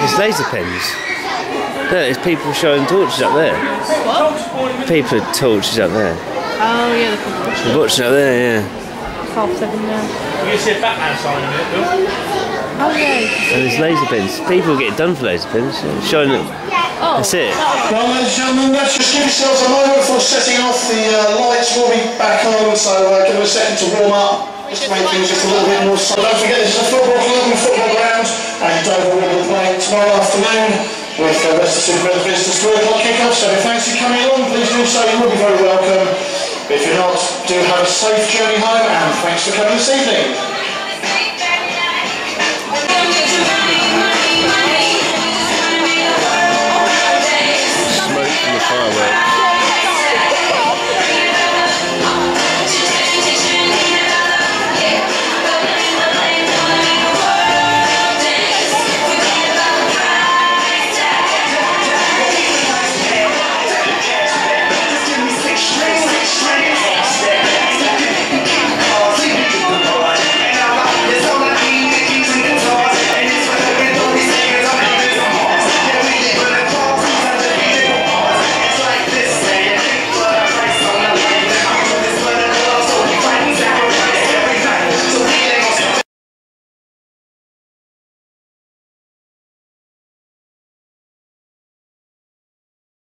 It's laser pins. No, there's people showing torches up there. What? People torches up there. Oh yeah, the torches. Watching up there, yeah. Half seven now. You can see a Batman sign in it, Bill. Oh yeah. And there's laser pens. People get done for laser pens. yeah. Showing them. Oh. That's it. Well, ladies and gentlemen, let's just give yourselves a moment for setting off. The uh, lights will be back on, so uh, give them a second to warm up. Just to make things just a little bit more fun. Don't forget, this is a football club and football ground, and Dover will be playing tomorrow afternoon with the uh, Leicester City Red Visitors 3 o'clock kick-off. So if you fancy coming along, please do so. You will be very welcome. If you're not, do have a safe journey home, and thanks for coming this evening.